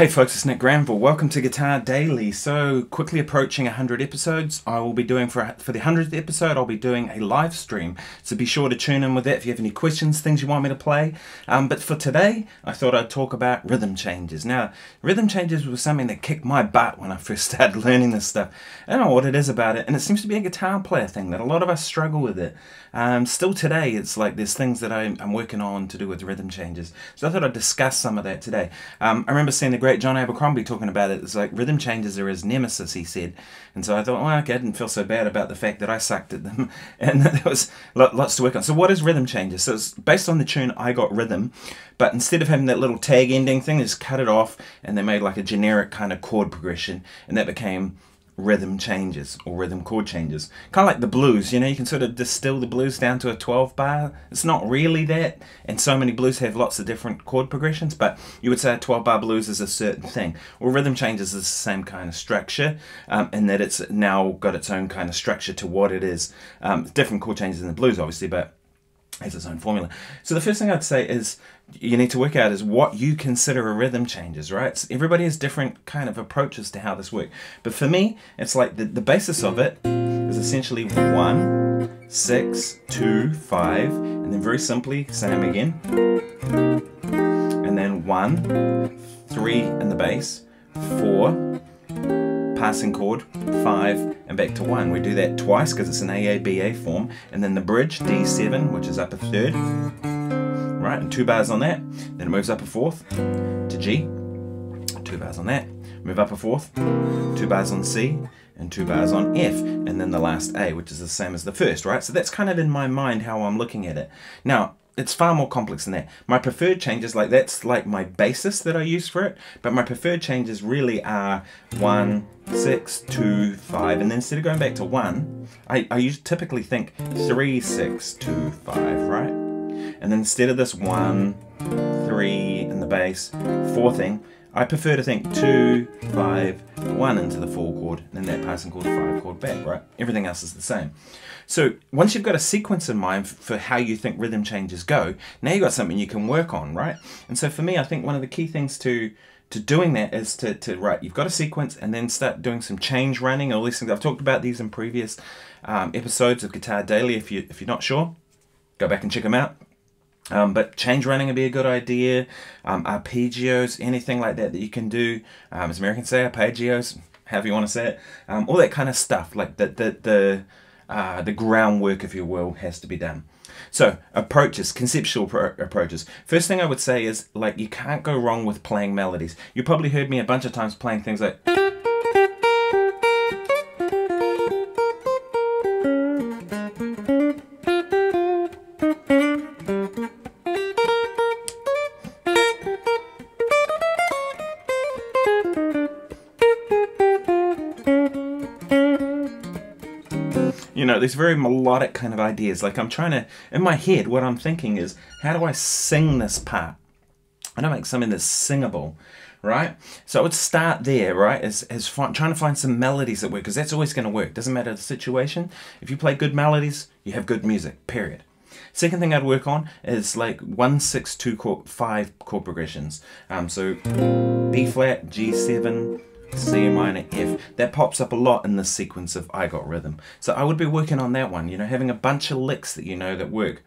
Hey folks, it's Nick Granville. Welcome to Guitar Daily. So, quickly approaching 100 episodes. I will be doing for for the 100th episode, I'll be doing a live stream. So be sure to tune in with that if you have any questions, things you want me to play. Um, but for today, I thought I'd talk about rhythm changes. Now, rhythm changes was something that kicked my butt when I first started learning this stuff. I don't know what it is about it, and it seems to be a guitar player thing that a lot of us struggle with it. Um, still today, it's like there's things that I'm, I'm, working on to do with rhythm changes. So I thought I'd discuss some of that today. Um, I remember seeing the great John Abercrombie talking about it. It's like rhythm changes are his nemesis, he said. And so I thought, well, okay, I didn't feel so bad about the fact that I sucked at them. And there was lots to work on. So what is rhythm changes? So it's based on the tune I Got Rhythm, but instead of having that little tag ending thing, they just cut it off and they made like a generic kind of chord progression. And that became rhythm changes or rhythm chord changes. Kind of like the blues, you know, you can sort of distill the blues down to a 12 bar. It's not really that, and so many blues have lots of different chord progressions, but you would say a 12 bar blues is a certain thing. Well, rhythm changes is the same kind of structure, um, in that it's now got its own kind of structure to what it is. Um, different chord changes in the blues, obviously, but has its own formula. So the first thing I'd say is you need to work out is what you consider a rhythm changes, right? So everybody has different kind of approaches to how this works. But for me, it's like the, the basis of it is essentially one, six, two, five, and then very simply, same again. And then one, three in the bass, four, passing chord, five, and back to one. We do that twice because it's an AABA form. And then the bridge, D7, which is up a third, right? And two bars on that. Then it moves up a fourth to G, two bars on that. Move up a fourth, two bars on C, and two bars on F, and then the last A, which is the same as the first, right? So that's kind of in my mind how I'm looking at it. Now, it's far more complex than that. My preferred changes, like that's like my basis that I use for it, but my preferred changes really are one, six, two, five, and then instead of going back to one, I, I usually typically think three, six, two, five, right? And then instead of this one, three in the bass, four thing, I prefer to think two, five, one into the four chord, and then that passing chord, five chord back, right? Everything else is the same. So once you've got a sequence in mind for how you think rhythm changes go, now you've got something you can work on, right? And so for me, I think one of the key things to to doing that is to, to right, you've got a sequence and then start doing some change running all these things. I've talked about these in previous um, episodes of Guitar Daily. If you if you're not sure, go back and check them out. Um, but change running would be a good idea. Um, arpeggios, anything like that that you can do. Um, as Americans say, arpeggios, however you want to say it. Um, all that kind of stuff, like the the the uh, the groundwork, if you will, has to be done. So approaches, conceptual approaches. First thing I would say is like you can't go wrong with playing melodies. You probably heard me a bunch of times playing things like. These very melodic kind of ideas. Like I'm trying to, in my head, what I'm thinking is, how do I sing this part? I don't make something that's singable, right? So I would start there, right? As, as trying to find some melodies that work, because that's always going to work. Doesn't matter the situation. If you play good melodies, you have good music, period. Second thing I'd work on is like one, six, two, chord, five chord progressions. Um, so B flat, G7, C minor, F. That pops up a lot in this sequence of I Got Rhythm. So I would be working on that one, you know, having a bunch of licks that you know that work.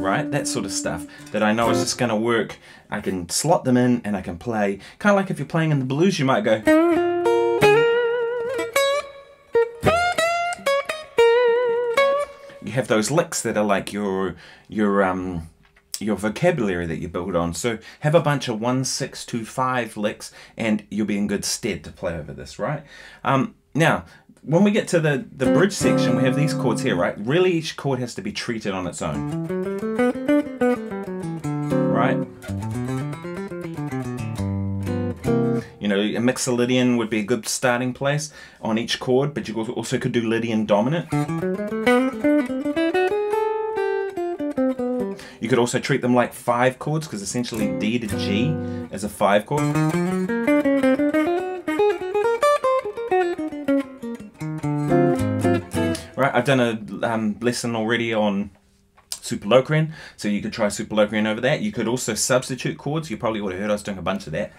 Right? That sort of stuff that I know is just going to work. I can slot them in and I can play. Kind of like if you're playing in the blues, you might go... You have those licks that are like your your um your vocabulary that you build on. So have a bunch of one, six, two, five licks, and you'll be in good stead to play over this, right? Um, now, when we get to the, the bridge section, we have these chords here, right? Really, each chord has to be treated on its own. Right? You know, a Mixolydian would be a good starting place on each chord, but you also could do Lydian dominant. Could also treat them like five chords because essentially D to G is a five chord. Right, I've done a um, lesson already on super Superlocrian, so you could try super Superlocrian over that. You could also substitute chords. You probably would have heard I was doing a bunch of that.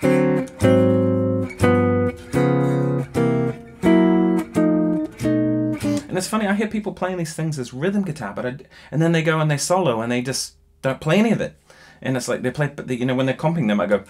And it's funny, I hear people playing these things as rhythm guitar, but I, and then they go and they solo and they just don't play any of it. And it's like they play, but you know, when they're comping them, I go.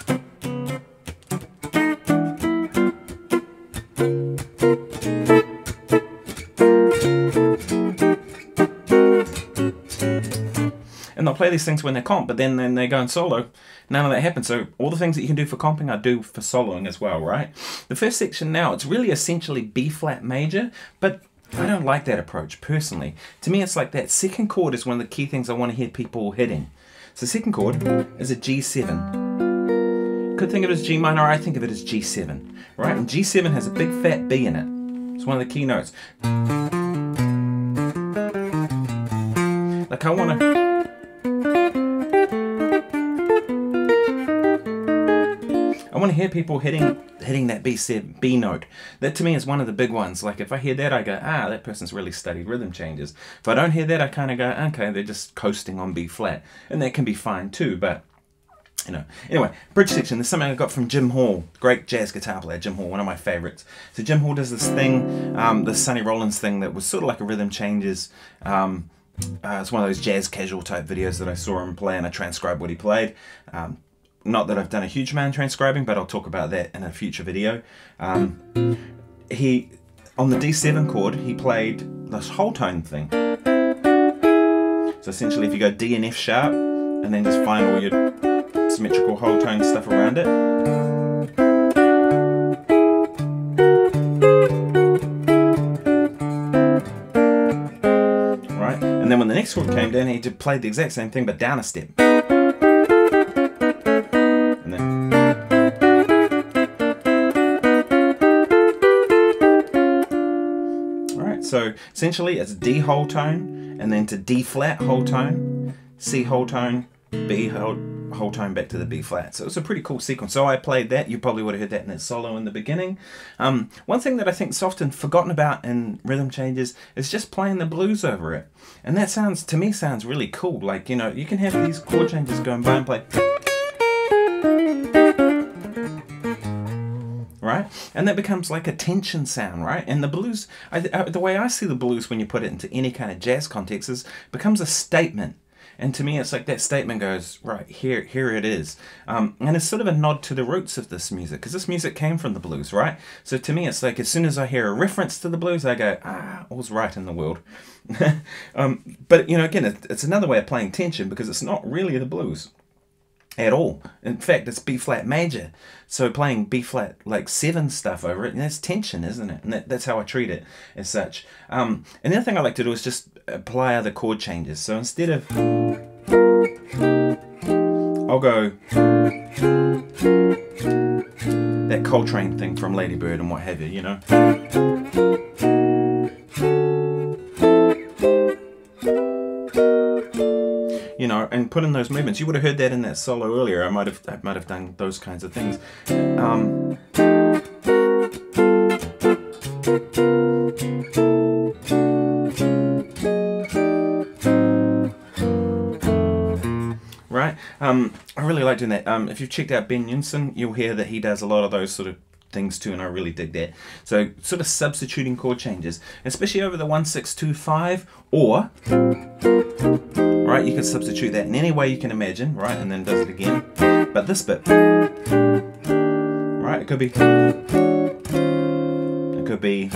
And they'll play these things when they're comp, but then, then they go in solo. None of that happens. So all the things that you can do for comping, I do for soloing as well, right? The first section now, it's really essentially B flat major, but I don't like that approach personally. To me, it's like that second chord is one of the key things I want to hear people hitting. So second chord is a G7. Could think of it as G minor, I think of it as G7, right? And G7 has a big fat B in it. It's one of the key notes. Like I want to want to hear people hitting hitting that B B note. That to me is one of the big ones. Like if I hear that, I go, ah, that person's really studied rhythm changes. If I don't hear that, I kind of go, okay, they're just coasting on B flat, and that can be fine too. But you know. Anyway, bridge section. There's something I got from Jim Hall, great jazz guitar player. Jim Hall, one of my favorites. So Jim Hall does this thing, um, the Sonny Rollins thing that was sort of like a rhythm changes. Um, uh, it's one of those jazz casual type videos that I saw him play, and I transcribed what he played. Um, not that I've done a huge amount of transcribing, but I'll talk about that in a future video. Um, he on the D7 chord, he played this whole tone thing. So essentially, if you go D and F sharp, and then just find all your symmetrical whole tone stuff around it. Right, and then when the next chord came down, he played the exact same thing but down a step. So essentially it's D whole tone and then to D flat whole tone, C whole tone, B whole whole tone back to the B flat. So it's a pretty cool sequence. So I played that. You probably would have heard that in that solo in the beginning. Um, one thing that I think is often forgotten about in rhythm changes is just playing the blues over it. And that sounds, to me, sounds really cool. Like, you know, you can have these chord changes going by and play. Right? And that becomes like a tension sound, right? And the blues, I, I, the way I see the blues when you put it into any kind of jazz context is becomes a statement and to me, it's like that statement goes, right, here here it is. Um, and it's sort of a nod to the roots of this music, because this music came from the blues, right? So to me, it's like as soon as I hear a reference to the blues, I go, ah, all's right in the world. um, but, you know, again, it's another way of playing tension because it's not really the blues at all. In fact, it's B flat major. So playing B flat like seven stuff over it, and that's tension, isn't it? And that, that's how I treat it as such. Um, and the other thing I like to do is just apply other chord changes. So instead of, I'll go that Coltrane thing from Ladybird and what have you, you know. Put in those movements. You would have heard that in that solo earlier. I might have, I might have done those kinds of things. Um, right? Um, I really like doing that. Um, if you've checked out Ben Eunson, you'll hear that he does a lot of those sort of things too, and I really dig that. So sort of substituting chord changes, especially over the 1625 or right? You can substitute that in any way you can imagine, right? And then does it again. But this bit, right? It could be, it could be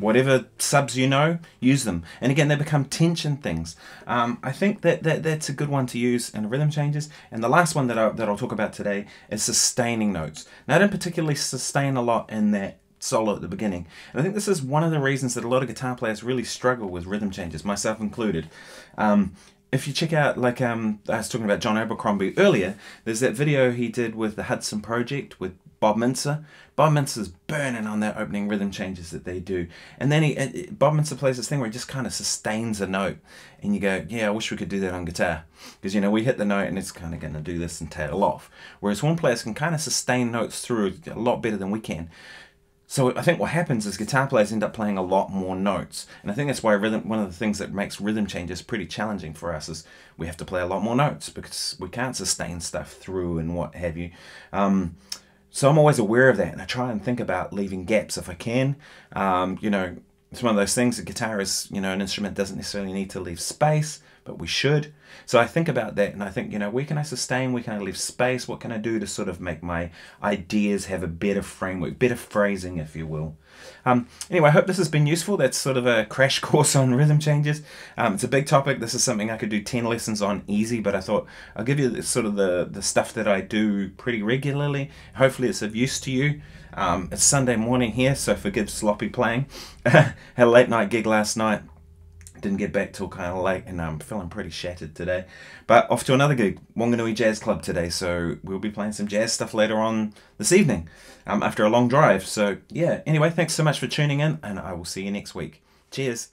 whatever subs you know, use them. And again, they become tension things. Um, I think that, that that's a good one to use in rhythm changes. And the last one that, I, that I'll talk about today is sustaining notes. Now, I don't particularly sustain a lot in that solo at the beginning. And I think this is one of the reasons that a lot of guitar players really struggle with rhythm changes, myself included. Um, if you check out, like um, I was talking about John Abercrombie earlier, there's that video he did with the Hudson Project with Bob Mintzer. Bob Mintzer's burning on that opening rhythm changes that they do. And then he, Bob Mintzer plays this thing where he just kind of sustains a note. And you go, yeah, I wish we could do that on guitar. Because, you know, we hit the note and it's kind of going to do this and tail off. Whereas horn players can kind of sustain notes through a lot better than we can. So I think what happens is guitar players end up playing a lot more notes, and I think that's why rhythm. One of the things that makes rhythm changes pretty challenging for us is we have to play a lot more notes because we can't sustain stuff through and what have you. Um, so I'm always aware of that, and I try and think about leaving gaps if I can. Um, you know, it's one of those things. A guitar is, you know, an instrument doesn't necessarily need to leave space but we should. So I think about that and I think, you know, where can I sustain? Where can I leave space? What can I do to sort of make my ideas have a better framework, better phrasing, if you will? Um, anyway, I hope this has been useful. That's sort of a crash course on rhythm changes. Um, it's a big topic. This is something I could do 10 lessons on easy, but I thought I'll give you sort of the, the stuff that I do pretty regularly. Hopefully it's of use to you. Um, it's Sunday morning here, so forgive sloppy playing. Had a late night gig last night didn't get back till kind of late and I'm feeling pretty shattered today. But off to another gig, Wanganui Jazz Club today, so we'll be playing some jazz stuff later on this evening um, after a long drive. So yeah, anyway, thanks so much for tuning in and I will see you next week. Cheers.